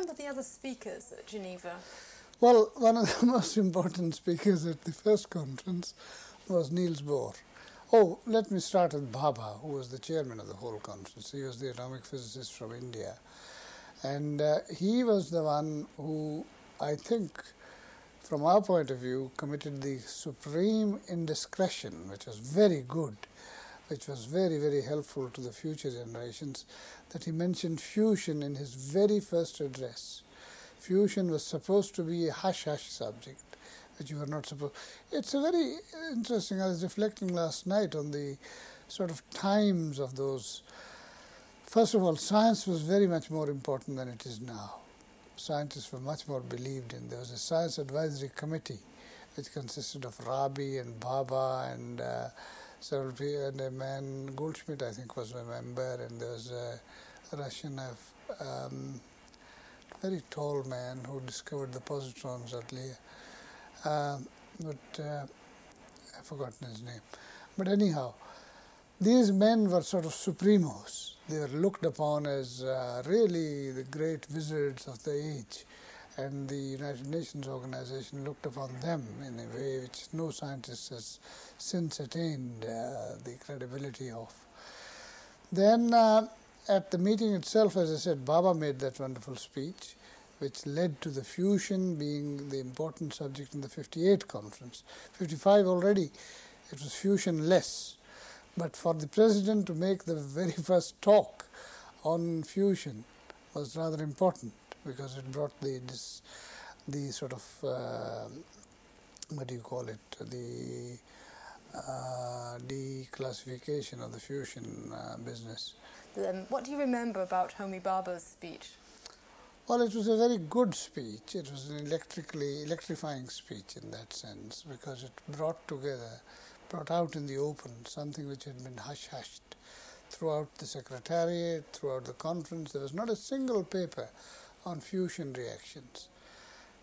remember the other speakers at Geneva? Well, one of the most important speakers at the first conference was Niels Bohr. Oh, let me start with Bhabha, who was the chairman of the whole conference. He was the atomic physicist from India. And uh, he was the one who, I think, from our point of view, committed the supreme indiscretion, which was very good, which was very, very helpful to the future generations, that he mentioned fusion in his very first address fusion was supposed to be a hush hush subject, which you were not supposed. It's a very interesting. I was reflecting last night on the sort of times of those. First of all, science was very much more important than it is now. Scientists were much more believed in. There was a science advisory committee, which consisted of Rabi and Bhabha and uh, and a man Goldschmidt, I think, was a member, and there was a Russian. Um, very tall man who discovered the positrons earlier. Um, but uh, I've forgotten his name. But anyhow, these men were sort of supremos. They were looked upon as uh, really the great wizards of the age. And the United Nations organization looked upon them in a way which no scientist has since attained uh, the credibility of. Then uh, at the meeting itself, as I said, Bhabha made that wonderful speech, which led to the fusion being the important subject in the 58 conference. 55 already, it was fusion less. But for the president to make the very first talk on fusion was rather important because it brought the this, the sort of uh, what do you call it the uh, declassification of the fusion uh, business. Um, what do you remember about Homi Bhabha's speech? Well, it was a very good speech. It was an electrically electrifying speech in that sense because it brought together, brought out in the open something which had been hush hushed throughout the secretariat, throughout the conference. There was not a single paper on fusion reactions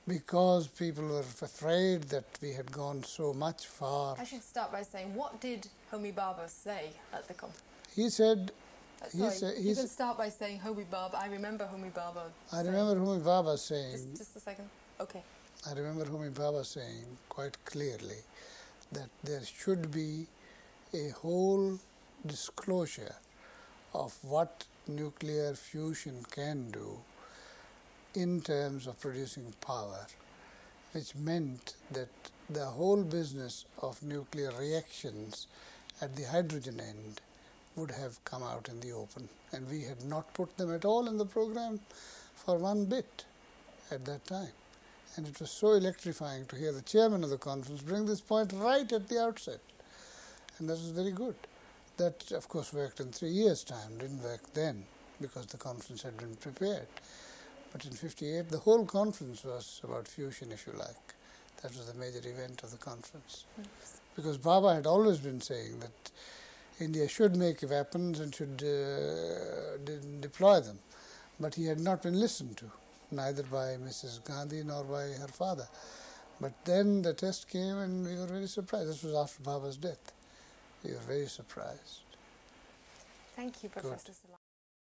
because people were afraid that we had gone so much far. I should start by saying, what did Homi Bhabha say at the conference? He said Sorry, he's, uh, he's, you can start by saying Homi Bhabha. I remember Homi Bhabha. I remember Homi Bhabha saying. Just, just a second. Okay. I remember Homi Bhabha saying quite clearly that there should be a whole disclosure of what nuclear fusion can do in terms of producing power, which meant that the whole business of nuclear reactions at the hydrogen end would have come out in the open. And we had not put them at all in the program for one bit at that time. And it was so electrifying to hear the chairman of the conference bring this point right at the outset. And that was very good. That, of course, worked in three years' time, didn't work then because the conference had been prepared. But in 58, the whole conference was about fusion, if you like. That was the major event of the conference. Yes. Because Bhabha had always been saying that India should make weapons and should uh, deploy them. But he had not been listened to, neither by Mrs. Gandhi nor by her father. But then the test came and we were very surprised. This was after Bhabha's death. We were very surprised. Thank you, Professor Good.